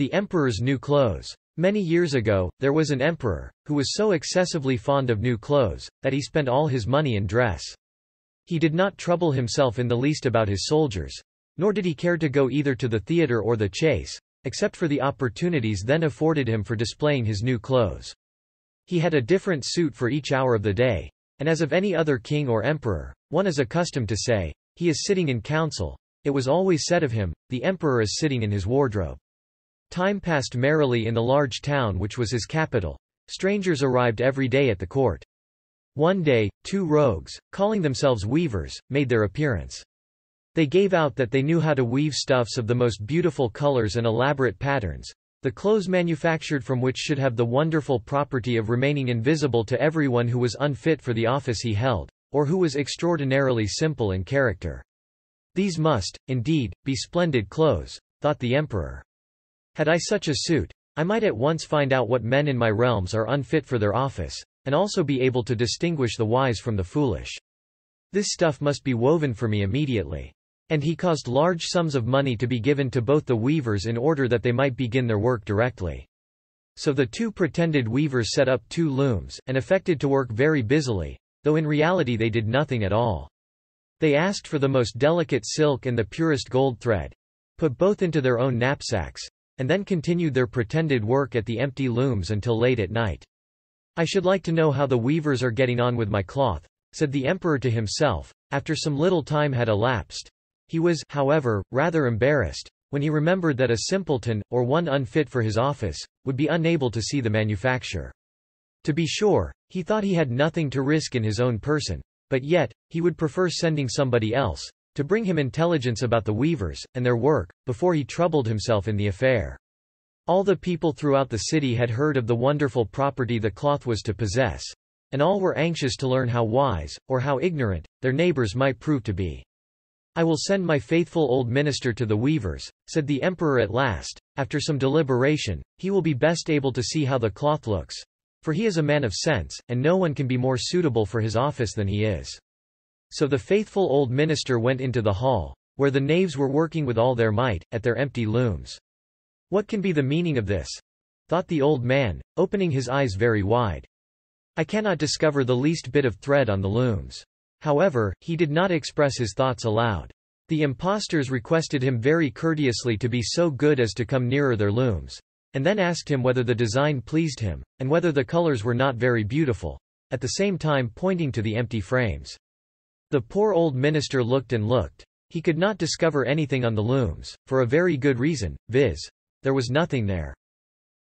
The emperor's new clothes. Many years ago, there was an emperor, who was so excessively fond of new clothes, that he spent all his money in dress. He did not trouble himself in the least about his soldiers. Nor did he care to go either to the theatre or the chase, except for the opportunities then afforded him for displaying his new clothes. He had a different suit for each hour of the day, and as of any other king or emperor, one is accustomed to say, he is sitting in council, it was always said of him, the emperor is sitting in his wardrobe. Time passed merrily in the large town which was his capital. Strangers arrived every day at the court. One day, two rogues, calling themselves weavers, made their appearance. They gave out that they knew how to weave stuffs of the most beautiful colors and elaborate patterns, the clothes manufactured from which should have the wonderful property of remaining invisible to everyone who was unfit for the office he held, or who was extraordinarily simple in character. These must, indeed, be splendid clothes, thought the emperor. Had I such a suit, I might at once find out what men in my realms are unfit for their office, and also be able to distinguish the wise from the foolish. This stuff must be woven for me immediately. And he caused large sums of money to be given to both the weavers in order that they might begin their work directly. So the two pretended weavers set up two looms, and affected to work very busily, though in reality they did nothing at all. They asked for the most delicate silk and the purest gold thread, put both into their own knapsacks, and then continued their pretended work at the empty looms until late at night. I should like to know how the weavers are getting on with my cloth, said the emperor to himself, after some little time had elapsed. He was, however, rather embarrassed, when he remembered that a simpleton, or one unfit for his office, would be unable to see the manufacture. To be sure, he thought he had nothing to risk in his own person, but yet, he would prefer sending somebody else, to bring him intelligence about the weavers, and their work, before he troubled himself in the affair. All the people throughout the city had heard of the wonderful property the cloth was to possess, and all were anxious to learn how wise, or how ignorant, their neighbors might prove to be. I will send my faithful old minister to the weavers, said the emperor at last, after some deliberation, he will be best able to see how the cloth looks. For he is a man of sense, and no one can be more suitable for his office than he is. So the faithful old minister went into the hall, where the knaves were working with all their might, at their empty looms. What can be the meaning of this? thought the old man, opening his eyes very wide. I cannot discover the least bit of thread on the looms. However, he did not express his thoughts aloud. The impostors requested him very courteously to be so good as to come nearer their looms, and then asked him whether the design pleased him, and whether the colors were not very beautiful, at the same time pointing to the empty frames. The poor old minister looked and looked. He could not discover anything on the looms, for a very good reason, viz. There was nothing there.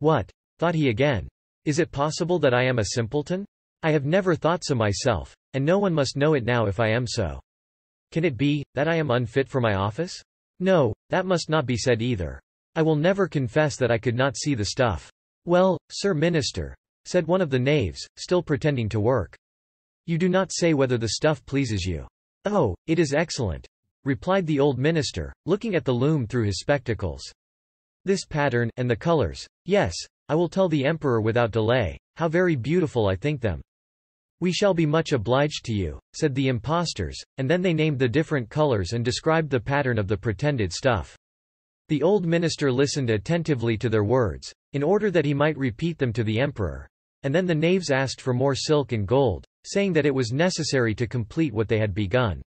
What? thought he again. Is it possible that I am a simpleton? I have never thought so myself, and no one must know it now if I am so. Can it be, that I am unfit for my office? No, that must not be said either. I will never confess that I could not see the stuff. Well, sir minister, said one of the knaves, still pretending to work. You do not say whether the stuff pleases you. Oh, it is excellent, replied the old minister, looking at the loom through his spectacles. This pattern, and the colors. Yes, I will tell the emperor without delay, how very beautiful I think them. We shall be much obliged to you, said the impostors, and then they named the different colors and described the pattern of the pretended stuff. The old minister listened attentively to their words, in order that he might repeat them to the emperor. And then the knaves asked for more silk and gold, saying that it was necessary to complete what they had begun.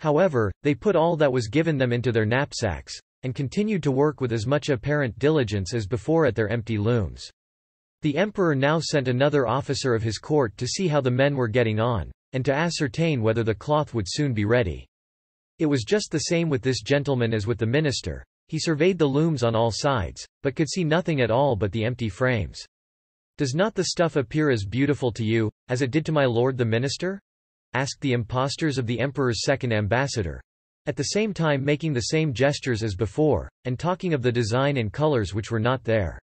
However, they put all that was given them into their knapsacks, and continued to work with as much apparent diligence as before at their empty looms. The emperor now sent another officer of his court to see how the men were getting on, and to ascertain whether the cloth would soon be ready. It was just the same with this gentleman as with the minister. He surveyed the looms on all sides, but could see nothing at all but the empty frames. Does not the stuff appear as beautiful to you, as it did to my lord the minister? asked the impostors of the emperor's second ambassador. At the same time making the same gestures as before, and talking of the design and colors which were not there.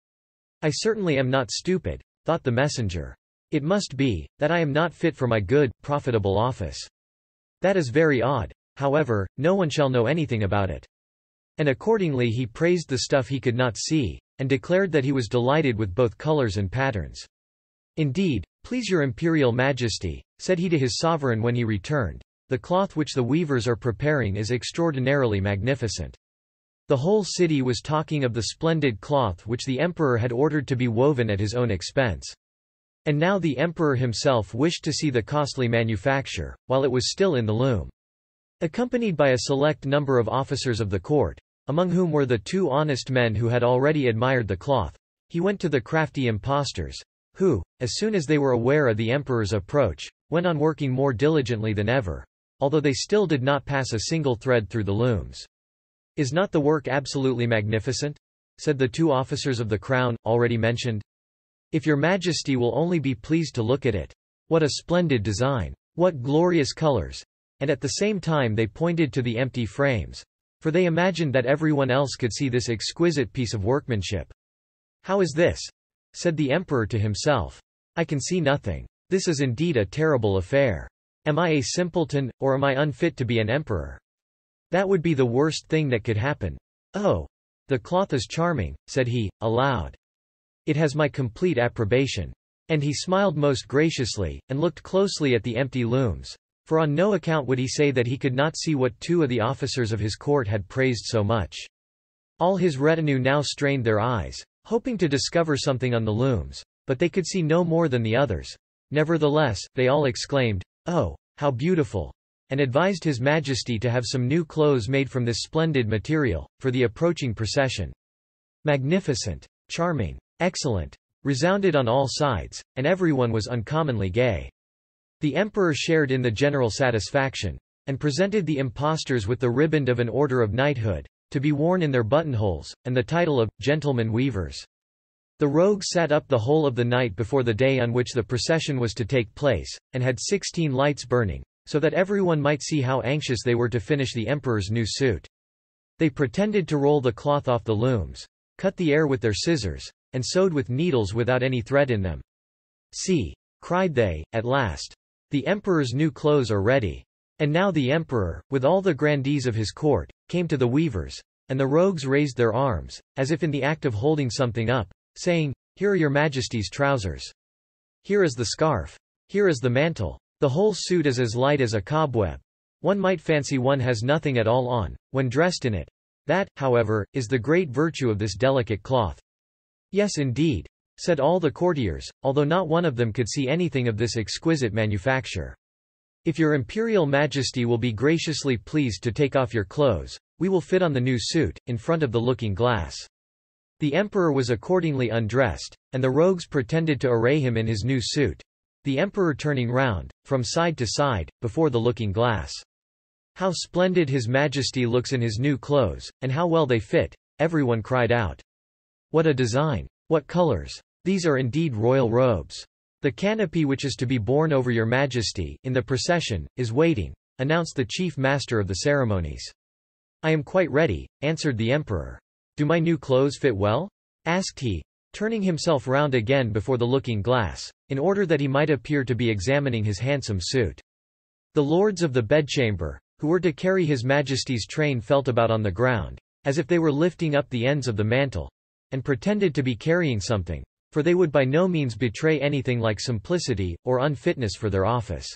I certainly am not stupid, thought the messenger. It must be, that I am not fit for my good, profitable office. That is very odd. However, no one shall know anything about it. And accordingly he praised the stuff he could not see, and declared that he was delighted with both colors and patterns. Indeed, please your imperial majesty, said he to his sovereign when he returned, the cloth which the weavers are preparing is extraordinarily magnificent. The whole city was talking of the splendid cloth which the emperor had ordered to be woven at his own expense. And now the emperor himself wished to see the costly manufacture, while it was still in the loom. Accompanied by a select number of officers of the court, among whom were the two honest men who had already admired the cloth, he went to the crafty impostors, who, as soon as they were aware of the emperor's approach, went on working more diligently than ever, although they still did not pass a single thread through the looms. Is not the work absolutely magnificent? said the two officers of the crown, already mentioned. If your majesty will only be pleased to look at it. What a splendid design! What glorious colors! And at the same time they pointed to the empty frames. For they imagined that everyone else could see this exquisite piece of workmanship. How is this? said the emperor to himself. I can see nothing. This is indeed a terrible affair. Am I a simpleton, or am I unfit to be an emperor? That would be the worst thing that could happen. Oh! The cloth is charming, said he, aloud. It has my complete approbation. And he smiled most graciously, and looked closely at the empty looms. For on no account would he say that he could not see what two of the officers of his court had praised so much. All his retinue now strained their eyes, hoping to discover something on the looms, but they could see no more than the others. Nevertheless, they all exclaimed, Oh, how beautiful! and advised His Majesty to have some new clothes made from this splendid material, for the approaching procession. Magnificent! Charming! Excellent! resounded on all sides, and everyone was uncommonly gay. The emperor shared in the general satisfaction, and presented the impostors with the riband of an order of knighthood, to be worn in their buttonholes, and the title of, gentlemen weavers. The rogues sat up the whole of the night before the day on which the procession was to take place, and had sixteen lights burning, so that everyone might see how anxious they were to finish the emperor's new suit. They pretended to roll the cloth off the looms, cut the air with their scissors, and sewed with needles without any thread in them. See! cried they, at last. The emperor's new clothes are ready. And now the emperor, with all the grandees of his court, came to the weavers, and the rogues raised their arms, as if in the act of holding something up, saying, Here are your majesty's trousers. Here is the scarf. Here is the mantle. The whole suit is as light as a cobweb. One might fancy one has nothing at all on, when dressed in it. That, however, is the great virtue of this delicate cloth. Yes indeed, said all the courtiers, although not one of them could see anything of this exquisite manufacture. If your imperial majesty will be graciously pleased to take off your clothes, we will fit on the new suit, in front of the looking glass. The emperor was accordingly undressed, and the rogues pretended to array him in his new suit the emperor turning round, from side to side, before the looking glass. How splendid his majesty looks in his new clothes, and how well they fit, everyone cried out. What a design! What colors! These are indeed royal robes. The canopy which is to be borne over your majesty, in the procession, is waiting, announced the chief master of the ceremonies. I am quite ready, answered the emperor. Do my new clothes fit well? asked he, turning himself round again before the looking glass, in order that he might appear to be examining his handsome suit. The lords of the bedchamber, who were to carry his majesty's train felt about on the ground, as if they were lifting up the ends of the mantle, and pretended to be carrying something, for they would by no means betray anything like simplicity, or unfitness for their office.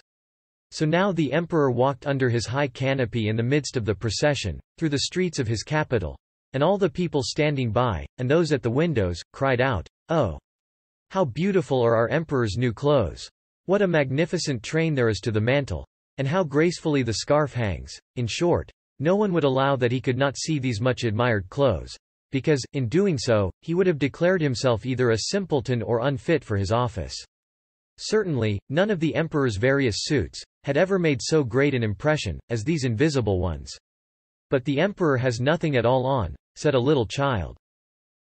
So now the emperor walked under his high canopy in the midst of the procession, through the streets of his capital, and all the people standing by, and those at the windows, cried out, Oh! How beautiful are our emperor's new clothes! What a magnificent train there is to the mantle! And how gracefully the scarf hangs! In short, no one would allow that he could not see these much admired clothes. Because, in doing so, he would have declared himself either a simpleton or unfit for his office. Certainly, none of the emperor's various suits, had ever made so great an impression, as these invisible ones. But the emperor has nothing at all on, said a little child.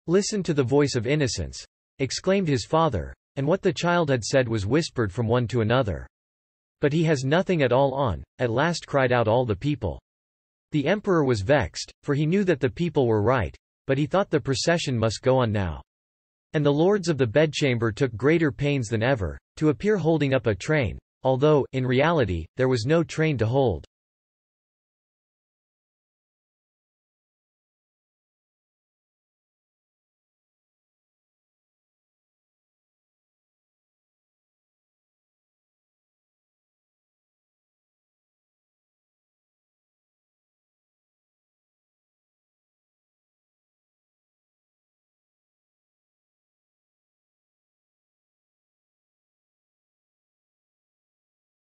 Listen to the voice of innocence, exclaimed his father, and what the child had said was whispered from one to another. But he has nothing at all on, at last cried out all the people. The emperor was vexed, for he knew that the people were right, but he thought the procession must go on now. And the lords of the bedchamber took greater pains than ever, to appear holding up a train, although, in reality, there was no train to hold.